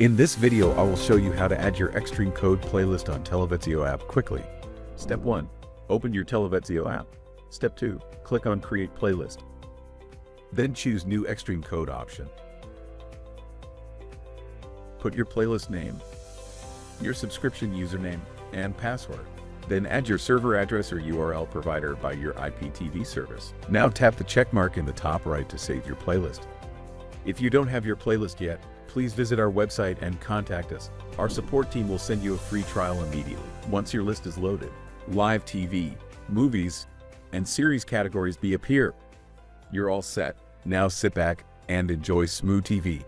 In this video, I will show you how to add your Xtream Code playlist on Televizo app quickly. Step 1. Open your Televizo app. Step 2. Click on Create Playlist. Then choose New Xtream Code option. Put your playlist name, your subscription username, and password. Then add your server address or URL provider by your IPTV service. Now tap the check mark in the top right to save your playlist. If you don't have your playlist yet, please visit our website and contact us. Our support team will send you a free trial immediately. Once your list is loaded, live TV, movies, and series categories be appear. You're all set. Now sit back and enjoy SmooTV.